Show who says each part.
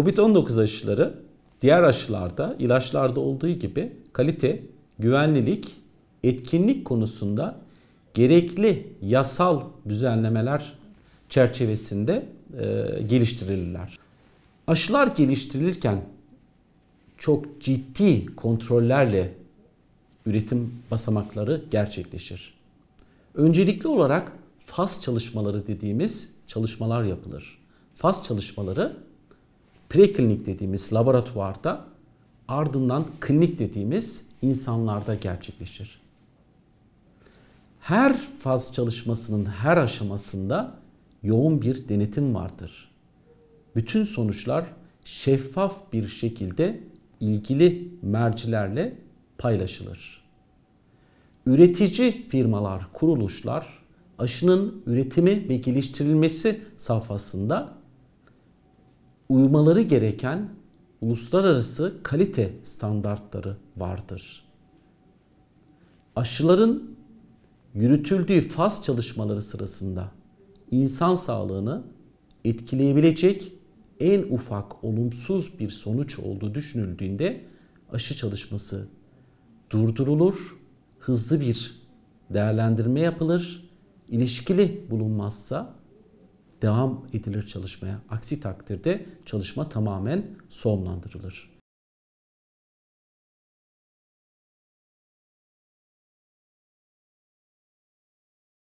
Speaker 1: Covid-19 aşıları diğer aşılarda, ilaçlarda olduğu gibi kalite, güvenlilik, etkinlik konusunda gerekli yasal düzenlemeler çerçevesinde e, geliştirilirler. Aşılar geliştirilirken çok ciddi kontrollerle üretim basamakları gerçekleşir. Öncelikli olarak faz çalışmaları dediğimiz çalışmalar yapılır. Faz çalışmaları preklinik dediğimiz laboratuvarda ardından klinik dediğimiz insanlarda gerçekleşir. Her faz çalışmasının her aşamasında yoğun bir denetim vardır. Bütün sonuçlar şeffaf bir şekilde ilgili mercilerle paylaşılır. Üretici firmalar, kuruluşlar aşının üretimi ve geliştirilmesi safhasında uymaları gereken uluslararası kalite standartları vardır. Aşıların yürütüldüğü faz çalışmaları sırasında insan sağlığını etkileyebilecek en ufak olumsuz bir sonuç olduğu düşünüldüğünde aşı çalışması durdurulur, hızlı bir değerlendirme yapılır. İlişkili bulunmazsa devam edilir çalışmaya. Aksi takdirde çalışma tamamen sonlandırılır.